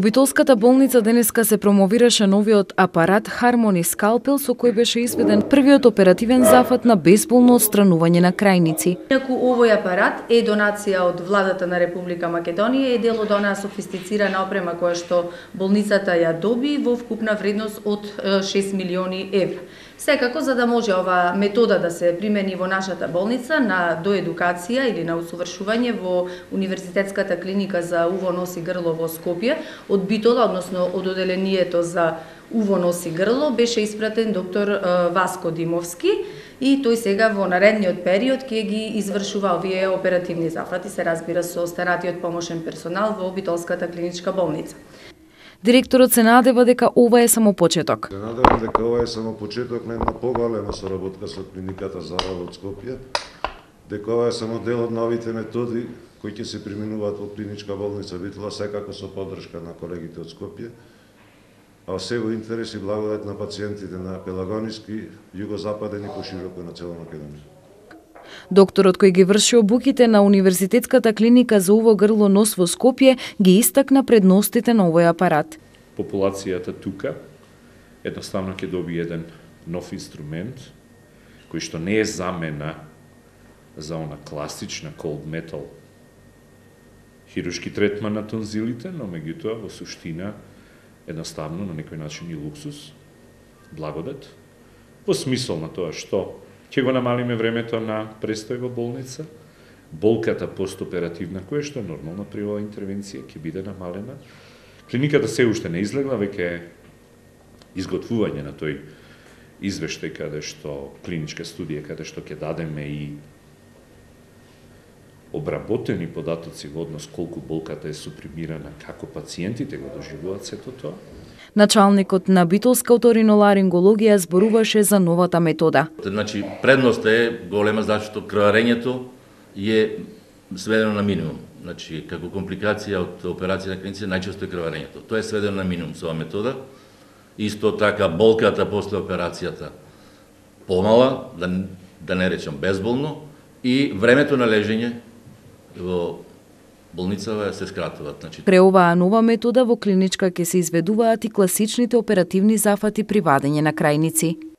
Во Битолската болница денеска се промовираше новиот апарат Harmony Scalpel со кој беше изведен првиот оперативен зафат на безболно отстранување на крајници. Инаку овој апарат е донација од владата на Република Македонија и дел од онаа софистицирана опрема која што болницата ја доби во вкупна вредност од 6 милиони евра. Секако, за да може ова метода да се примени во нашата болница на доедукација или на усовршување во Универзитетската клиника за уво, нос и грло во Скопје, од Битола, односно од оделението за уво, нос и грло, беше испратен доктор Васко Димовски и тој сега во наредниот период ќе ги извршува овие оперативни зафати, се разбира со останатиот помошен персонал во Битолската клиничка болница. Директорот се надева дека ова е само почеток. Се надевам дека ова е само почеток на една поголема соработка со клиниката за од Скопје, дека ова е само дел од новите методи кои ќе се применуваат во клиничка болница Битола, секако со поддршка на колегите од Скопје, а се во интерес и благодат на пациентите на Пелагониски, Југозападен и пошироко на цела Македонија. Докторот кој ги врши обуките на Универзитетската клиника за уво грло нос во Скопје ги истакна предностите на овој апарат. Популацијата тука едноставно ќе доби еден нов инструмент кој што не е замена за она класична cold metal хирушки третман на тонзилите, но меѓутоа во суштина едноставно на некој начин и луксус, благодат, во смисол на тоа што ќе го намалиме времето на престој во болница, болката постоперативна, која што е нормална при оваа интервенција, ќе биде намалена. Клиниката се уште не излегла, веќе е изготвување на тој извештај каде што клиничка студија каде што ќе дадеме и обработени податоци во однос колку болката е супримирана, како пациентите го доживуваат сето тоа. Началникот на Битолска оториноларингологија зборуваше за новата метода. Значи, предност е голема зашто крварењето е сведено на минимум. Значи, како компликација од операција на клиници, најчесто е крварењето. Тоа е сведено на минимум со оваа метода. Исто така, болката после операцијата помала, да, да не речам безболно, и времето на лежење во болницава се скратуваат. Значи... Пре оваа нова метода во клиничка ќе се изведуваат и класичните оперативни зафати при вадење на крајници.